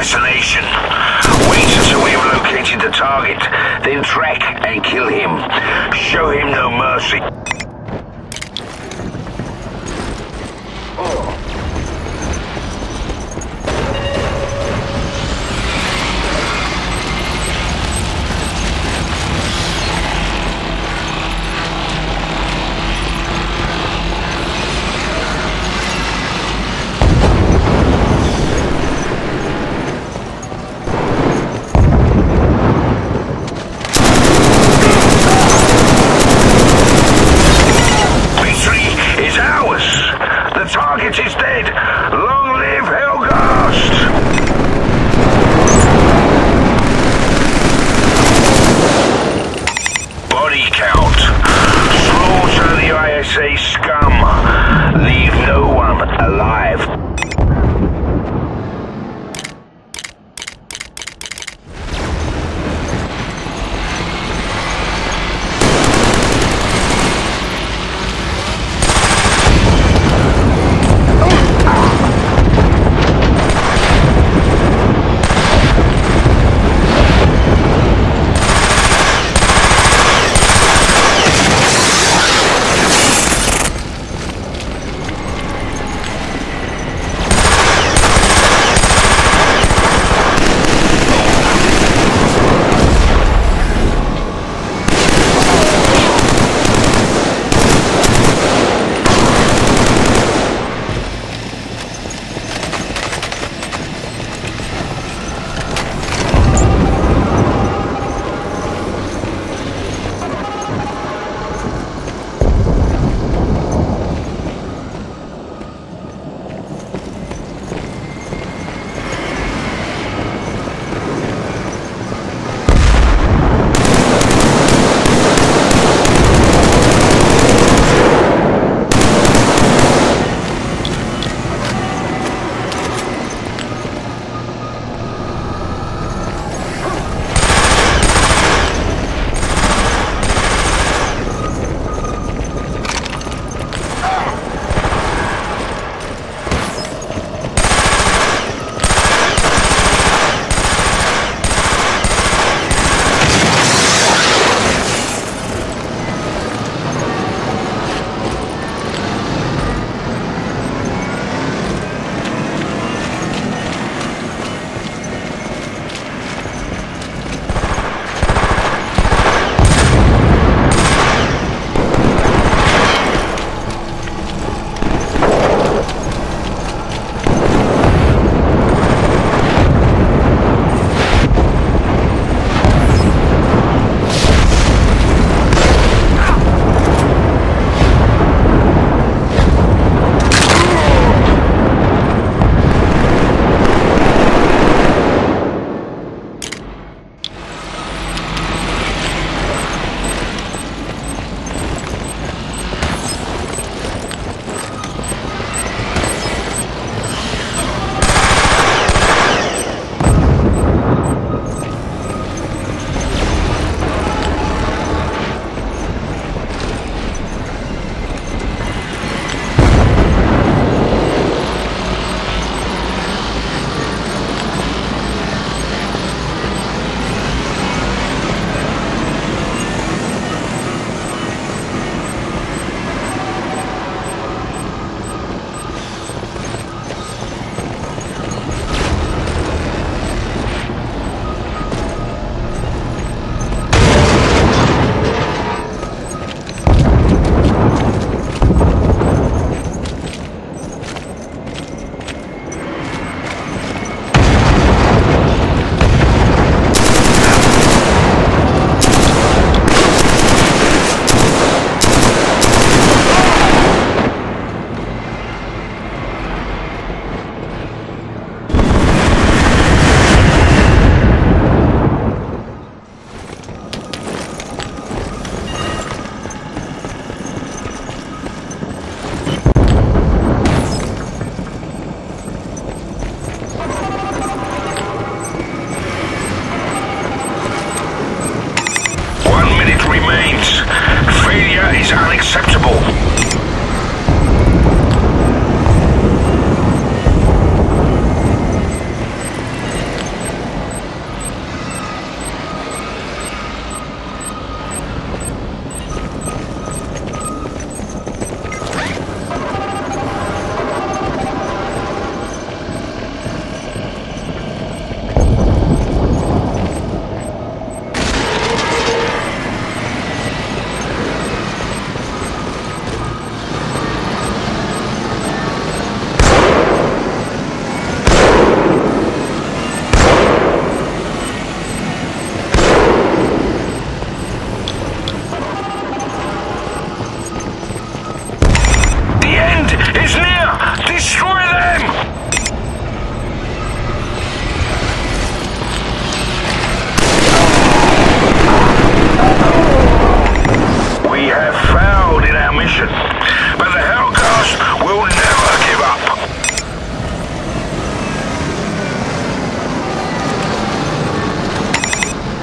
assassination. Wait until we have located the target, then track and kill him. Show him no mercy. Target is dead. Long live Helgast!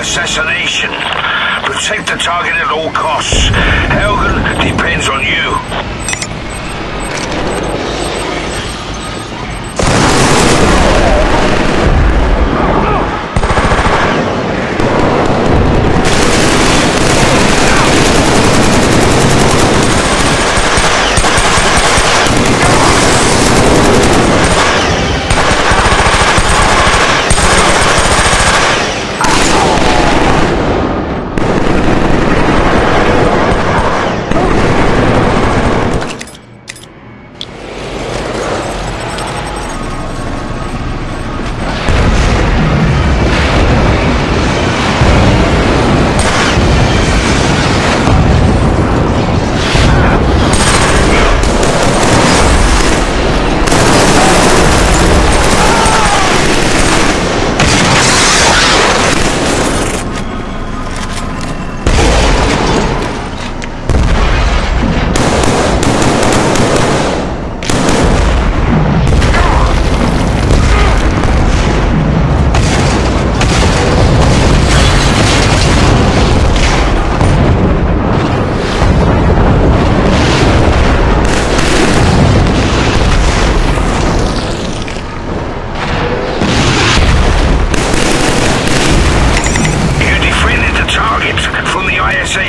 Assassination. Protect the target at all costs. Helghan depends on you.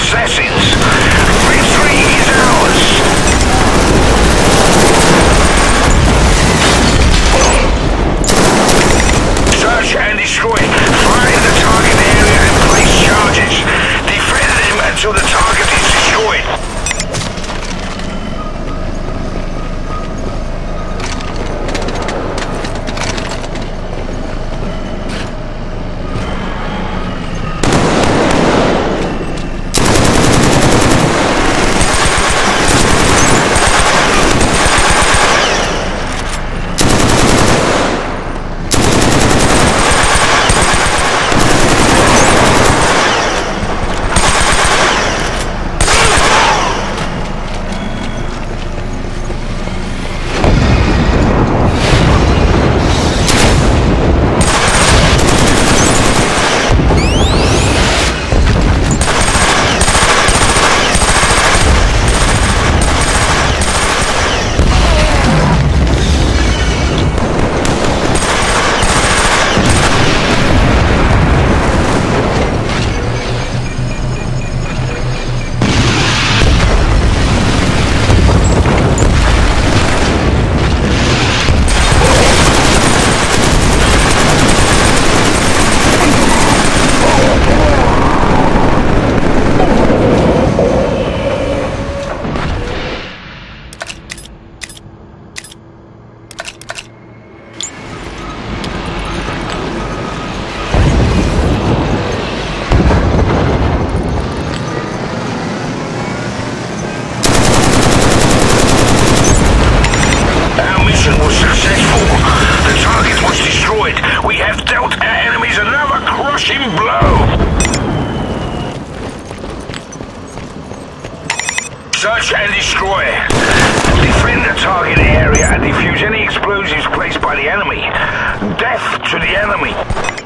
Search the enemy. Death to the enemy.